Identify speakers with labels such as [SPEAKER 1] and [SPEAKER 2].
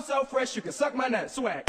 [SPEAKER 1] I'm so fresh you can suck my nut swag.